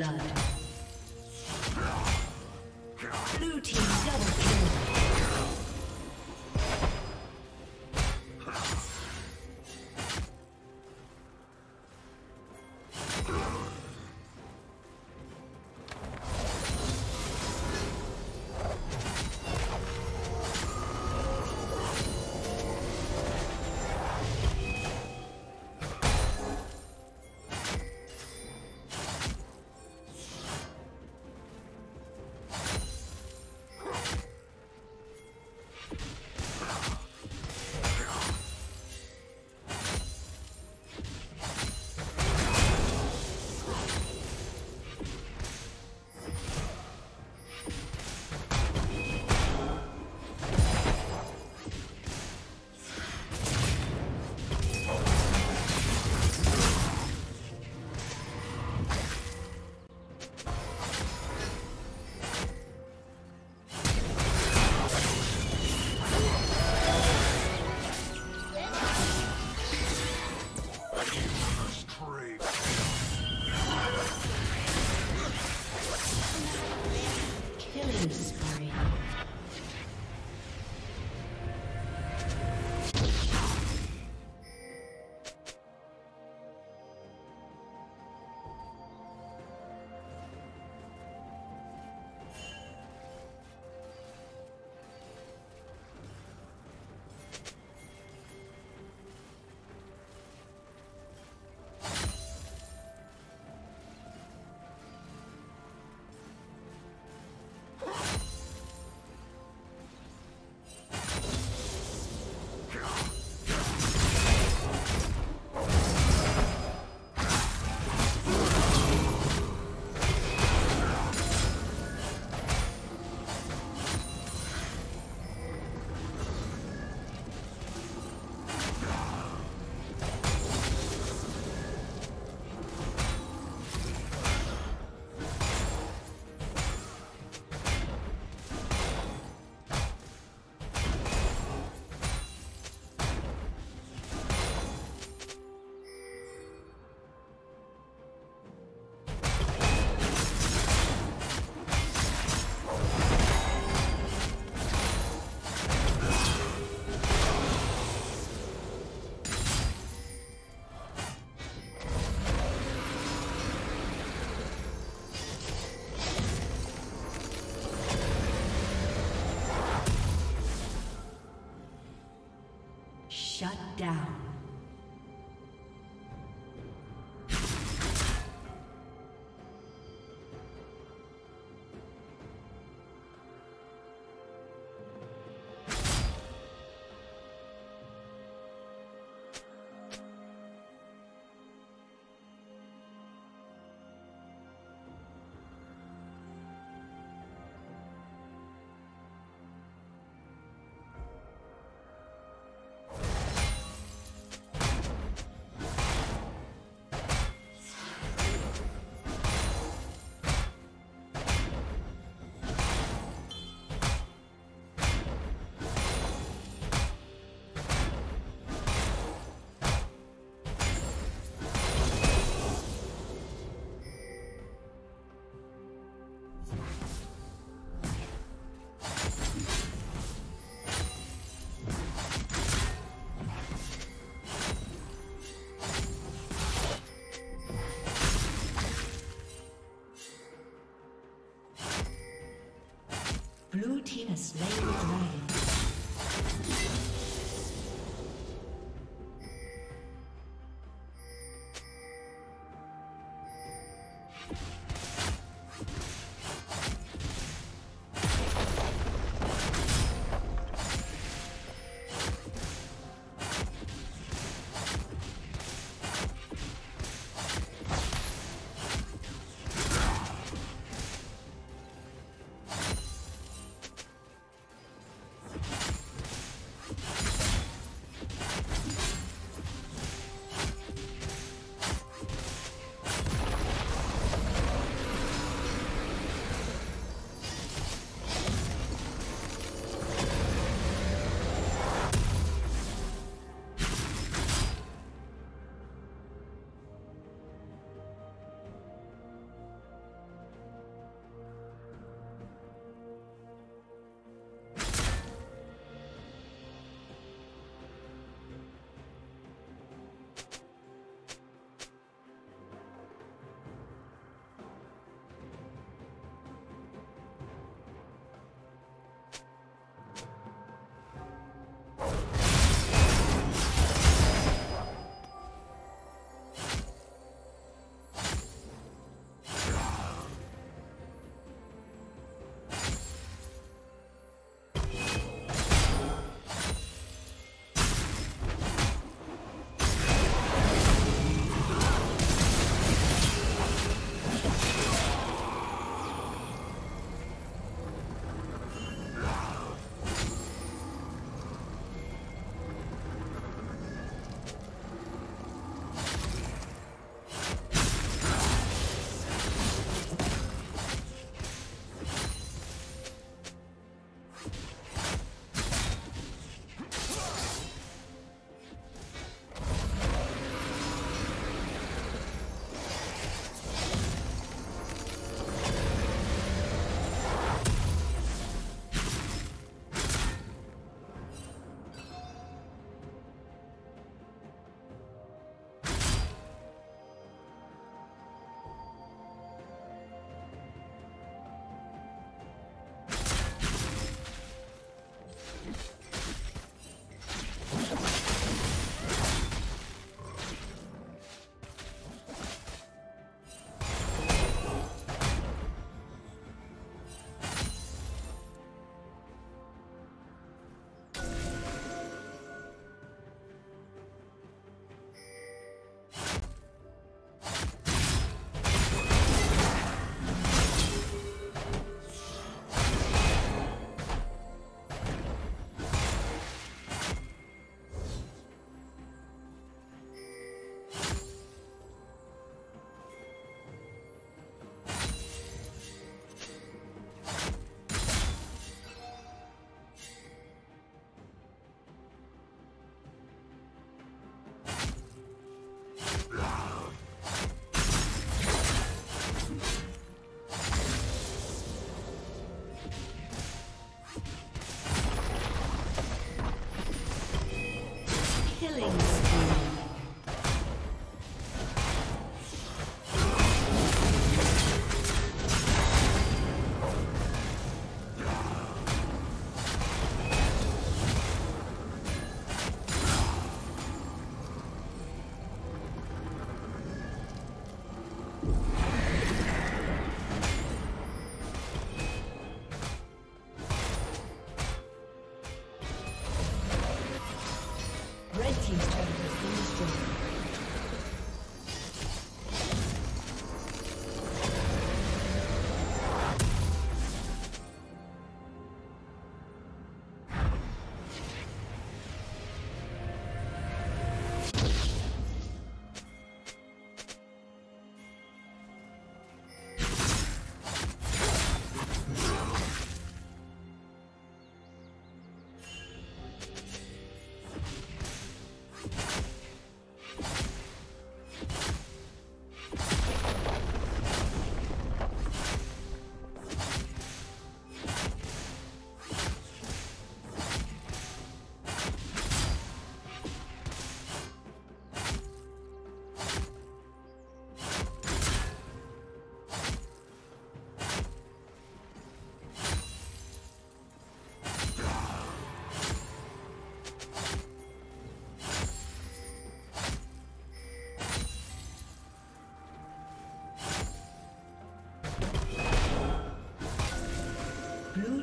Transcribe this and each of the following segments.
Blood. Slain the dragon.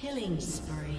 Killing spree.